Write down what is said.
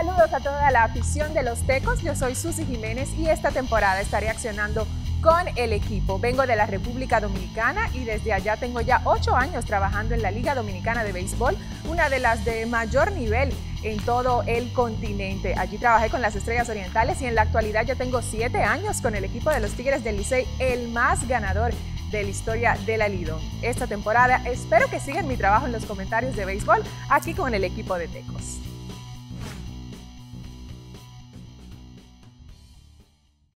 Saludos a toda la afición de los Tecos. Yo soy Susy Jiménez y esta temporada estaré accionando con el equipo. Vengo de la República Dominicana y desde allá tengo ya ocho años trabajando en la Liga Dominicana de Béisbol, una de las de mayor nivel en todo el continente. Allí trabajé con las Estrellas Orientales y en la actualidad ya tengo siete años con el equipo de los Tigres del Licey, el más ganador de la historia de la Lido. Esta temporada espero que sigan mi trabajo en los comentarios de béisbol aquí con el equipo de Tecos.